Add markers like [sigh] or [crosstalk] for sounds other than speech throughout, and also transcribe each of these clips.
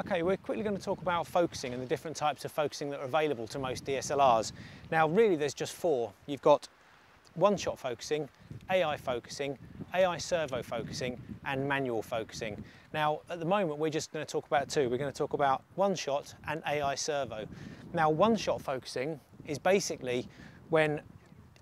Okay, we're quickly going to talk about focusing and the different types of focusing that are available to most DSLRs. Now really there's just four. You've got one-shot focusing, AI focusing, AI servo focusing and manual focusing. Now at the moment we're just going to talk about two. We're going to talk about one-shot and AI servo. Now one-shot focusing is basically when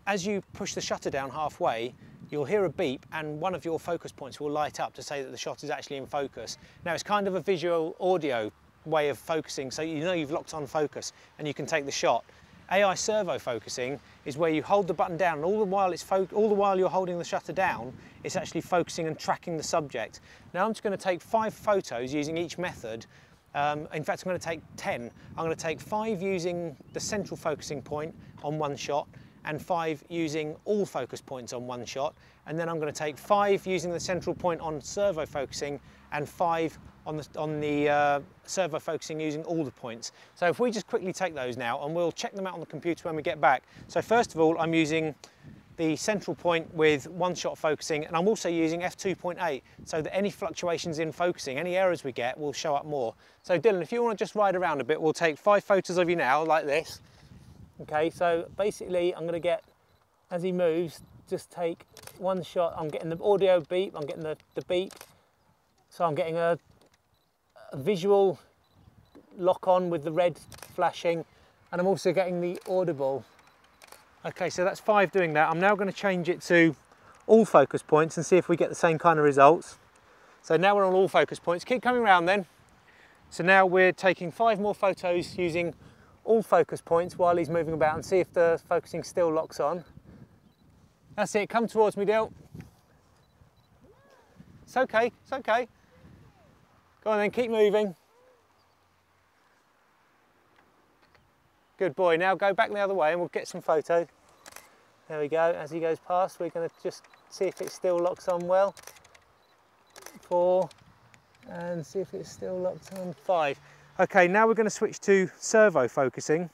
as you push the shutter down halfway you'll hear a beep and one of your focus points will light up to say that the shot is actually in focus. Now it's kind of a visual audio way of focusing so you know you've locked on focus and you can take the shot. AI servo focusing is where you hold the button down and all the while it's all the while you're holding the shutter down it's actually focusing and tracking the subject. Now I'm just going to take five photos using each method um, in fact, I'm going to take 10. I'm going to take five using the central focusing point on one shot and five using all focus points on one shot. And then I'm going to take five using the central point on servo focusing and five on the, on the uh, servo focusing using all the points. So if we just quickly take those now and we'll check them out on the computer when we get back. So first of all, I'm using the central point with one shot focusing and I'm also using f2.8 so that any fluctuations in focusing, any errors we get will show up more. So Dylan, if you want to just ride around a bit, we'll take five photos of you now like this Okay, so basically I'm going to get, as he moves, just take one shot. I'm getting the audio beep, I'm getting the, the beep. So I'm getting a, a visual lock on with the red flashing and I'm also getting the audible. Okay, so that's five doing that. I'm now going to change it to all focus points and see if we get the same kind of results. So now we're on all focus points. Keep coming around then. So now we're taking five more photos using all focus points while he's moving about and see if the focusing still locks on. That's it, come towards me, Dill. It's okay, it's okay. Go on then, keep moving. Good boy, now go back the other way and we'll get some photo. There we go, as he goes past, we're gonna just see if it still locks on well. Four, and see if it's still locked on, five. Okay, now we're going to switch to servo focusing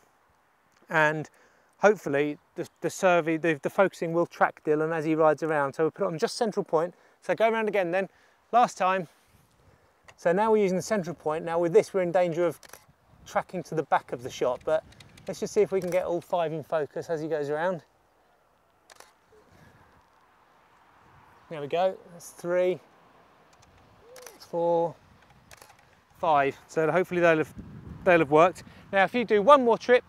and hopefully the, the, survey, the, the focusing will track Dylan as he rides around. So we'll put it on just central point. So go around again then. Last time. So now we're using the central point. Now with this we're in danger of tracking to the back of the shot, but let's just see if we can get all five in focus as he goes around. There we go, that's three, four, five. So hopefully they'll have, they'll have worked. Now if you do one more trip,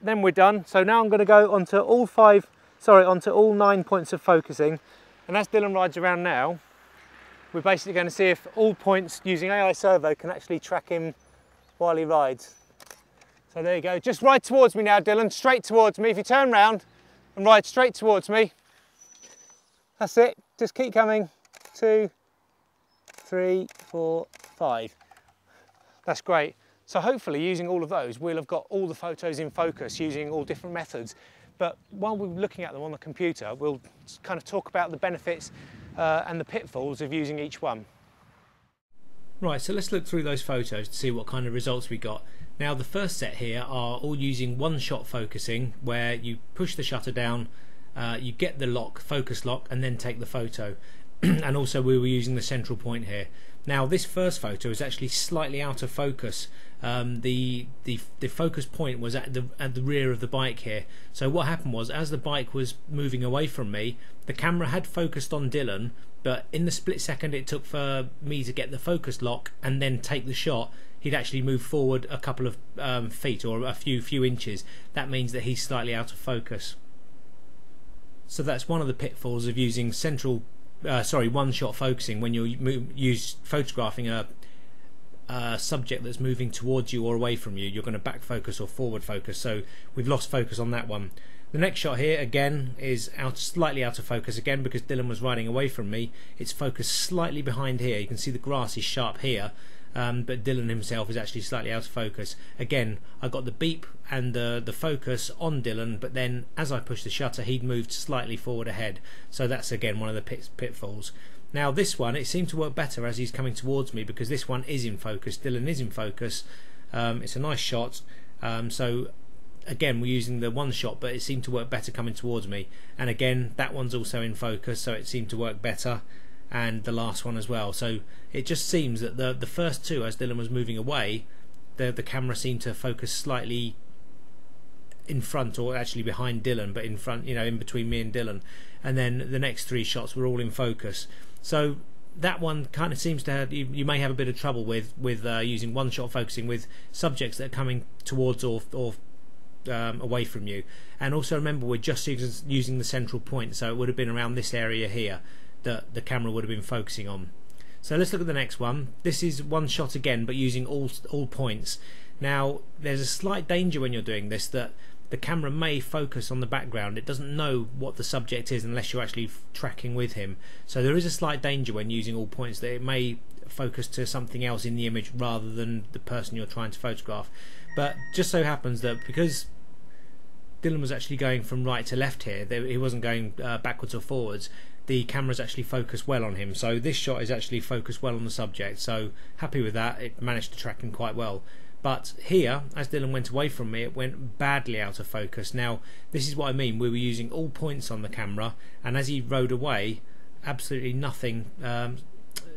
then we're done. So now I'm going to go onto all five, sorry, onto all nine points of focusing. And as Dylan rides around now, we're basically going to see if all points using AI servo can actually track him while he rides. So there you go. Just ride towards me now, Dylan, straight towards me. If you turn round and ride straight towards me, that's it. Just keep coming. Two, three, four, five. That's great. So hopefully using all of those, we'll have got all the photos in focus using all different methods. But while we're looking at them on the computer, we'll kind of talk about the benefits uh, and the pitfalls of using each one. Right, so let's look through those photos to see what kind of results we got. Now the first set here are all using one shot focusing where you push the shutter down, uh, you get the lock, focus lock and then take the photo. [clears throat] and also we were using the central point here. Now this first photo is actually slightly out of focus. Um, the, the the focus point was at the at the rear of the bike here. So what happened was, as the bike was moving away from me, the camera had focused on Dylan, but in the split second it took for me to get the focus lock and then take the shot, he'd actually moved forward a couple of um, feet or a few few inches. That means that he's slightly out of focus. So that's one of the pitfalls of using central uh, sorry, one-shot focusing when you're use photographing a, a, subject that's moving towards you or away from you. You're going to back focus or forward focus. So we've lost focus on that one. The next shot here again is out slightly out of focus again because Dylan was riding away from me. It's focused slightly behind here. You can see the grass is sharp here um, but Dylan himself is actually slightly out of focus. Again, I got the beep and the, the focus on Dylan, but then as I pushed the shutter, he'd moved slightly forward ahead. So that's again one of the pit, pitfalls. Now this one, it seemed to work better as he's coming towards me because this one is in focus. Dylan is in focus. Um, it's a nice shot. Um, so again, we're using the one shot, but it seemed to work better coming towards me. And again, that one's also in focus, so it seemed to work better. And the last one as well. So it just seems that the the first two, as Dylan was moving away, the the camera seemed to focus slightly in front or actually behind Dylan, but in front, you know, in between me and Dylan. And then the next three shots were all in focus. So that one kind of seems to have you, you may have a bit of trouble with with uh, using one shot focusing with subjects that are coming towards or or um, away from you. And also remember, we're just using the central point, so it would have been around this area here that the camera would have been focusing on. So let's look at the next one. This is one shot again, but using all all points. Now, there's a slight danger when you're doing this that the camera may focus on the background. It doesn't know what the subject is unless you're actually tracking with him. So there is a slight danger when using all points that it may focus to something else in the image rather than the person you're trying to photograph. But just so happens that because Dylan was actually going from right to left here, he wasn't going uh, backwards or forwards, the camera's actually focused well on him. So this shot is actually focused well on the subject. So happy with that. It managed to track him quite well. But here, as Dylan went away from me, it went badly out of focus. Now, this is what I mean. We were using all points on the camera, and as he rode away, absolutely nothing, um,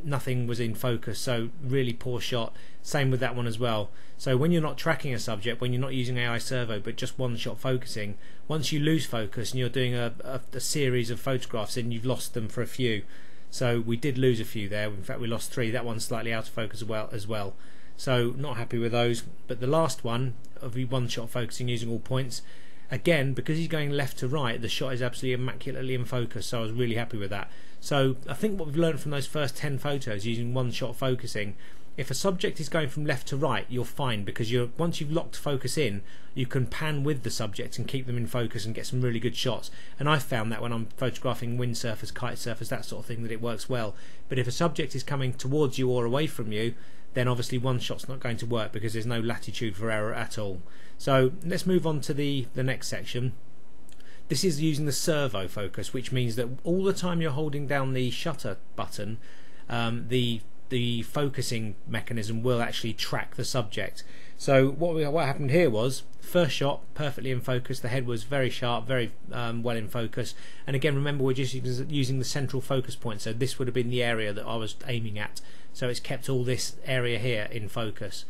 nothing was in focus. So really poor shot. Same with that one as well. So when you're not tracking a subject, when you're not using AI servo, but just one shot focusing, once you lose focus and you're doing a, a, a series of photographs, and you've lost them for a few. So we did lose a few there. In fact, we lost three. That one's slightly out of focus as well. As well. So not happy with those. But the last one of one shot focusing using all points, again because he's going left to right, the shot is absolutely immaculately in focus. So I was really happy with that. So I think what we've learned from those first ten photos using one shot focusing if a subject is going from left to right, you're fine because you're once you've locked focus in, you can pan with the subject and keep them in focus and get some really good shots. And I found that when I'm photographing windsurfers, kite surfers, that sort of thing, that it works well. But if a subject is coming towards you or away from you, then obviously one shot's not going to work because there's no latitude for error at all. So let's move on to the, the next section. This is using the servo focus, which means that all the time you're holding down the shutter button, um, the the focusing mechanism will actually track the subject. So what we, what happened here was first shot perfectly in focus. The head was very sharp, very um, well in focus. And again, remember we're just using the central focus point. So this would have been the area that I was aiming at so it's kept all this area here in focus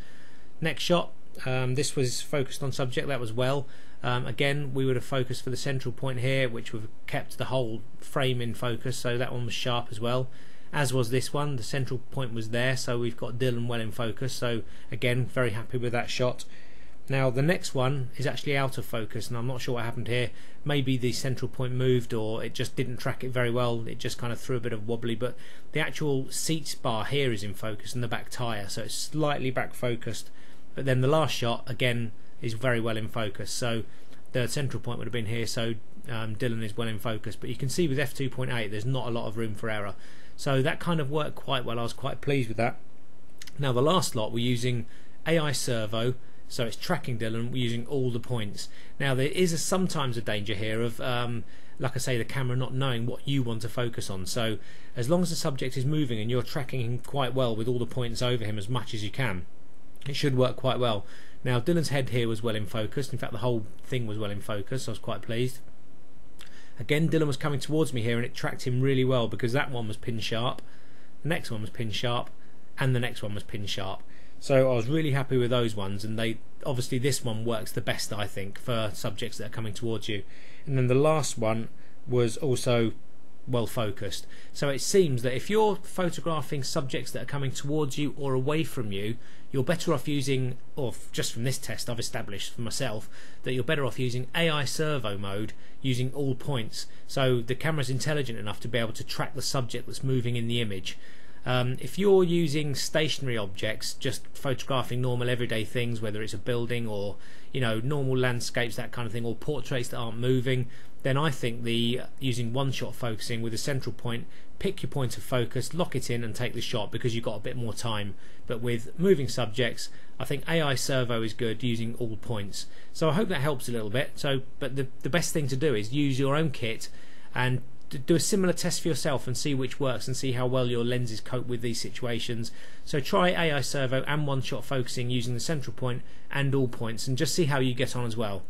next shot um, this was focused on subject that was well um, again we would have focused for the central point here which would have kept the whole frame in focus so that one was sharp as well as was this one the central point was there so we've got Dylan well in focus so again very happy with that shot now the next one is actually out of focus and I'm not sure what happened here. Maybe the central point moved or it just didn't track it very well. It just kind of threw a bit of wobbly but the actual seat bar here is in focus and the back tyre so it's slightly back focused but then the last shot again is very well in focus so the central point would have been here so um, Dylan is well in focus but you can see with f2.8 there's not a lot of room for error so that kind of worked quite well I was quite pleased with that now the last lot we're using AI servo so it's tracking Dylan We're using all the points. Now there is a, sometimes a danger here of, um, like I say, the camera not knowing what you want to focus on. So as long as the subject is moving and you're tracking him quite well with all the points over him as much as you can, it should work quite well. Now Dylan's head here was well in focus. In fact, the whole thing was well in focus. So I was quite pleased. Again, Dylan was coming towards me here, and it tracked him really well because that one was pin sharp, the next one was pin sharp, and the next one was pin sharp. So I was really happy with those ones, and they obviously this one works the best I think for subjects that are coming towards you. And then the last one was also well focused. So it seems that if you're photographing subjects that are coming towards you or away from you, you're better off using, or just from this test I've established for myself, that you're better off using AI servo mode using all points. So the camera's intelligent enough to be able to track the subject that's moving in the image. Um, if you're using stationary objects, just photographing normal everyday things, whether it's a building or you know normal landscapes, that kind of thing, or portraits that aren't moving, then I think the using one-shot focusing with a central point, pick your point of focus, lock it in, and take the shot because you've got a bit more time. But with moving subjects, I think AI servo is good using all points. So I hope that helps a little bit. So, but the the best thing to do is use your own kit and do a similar test for yourself and see which works and see how well your lenses cope with these situations. So try AI servo and one shot focusing using the central point and all points and just see how you get on as well.